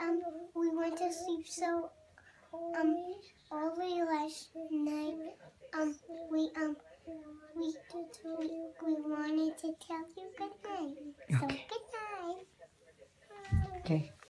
um we went to sleep so um early last night. Um we um we we, we wanted to tell you good night. So Okay. good night. Okay.